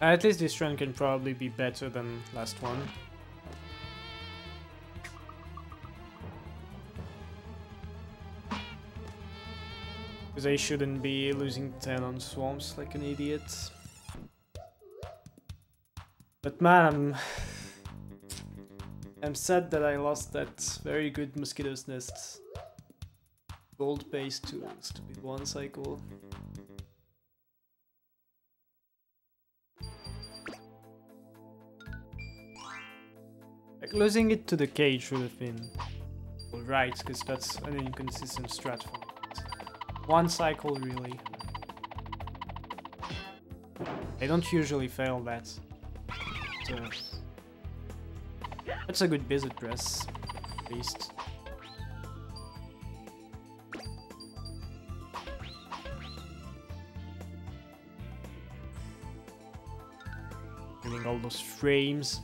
At least this run can probably be better than last one. Because I shouldn't be losing 10 on swarms like an idiot. But man, I'm... I'm sad that I lost that very good Moskito's Nest. Gold base to stupid one cycle. Like losing it to the cage would have been alright, because that's an inconsistent strat for me. One cycle really. I don't usually fail that. So that's a good Bzzit press, at least. Getting all those frames.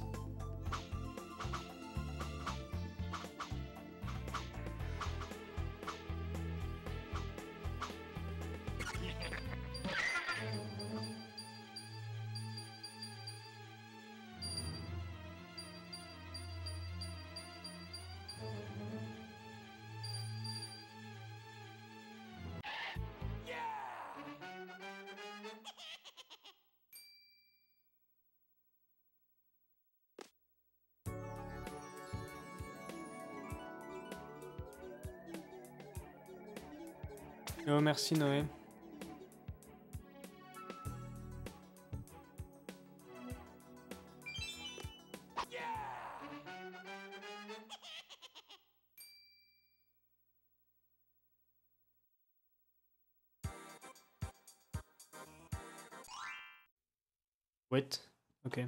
Oh, merci Noé. Wait, okay.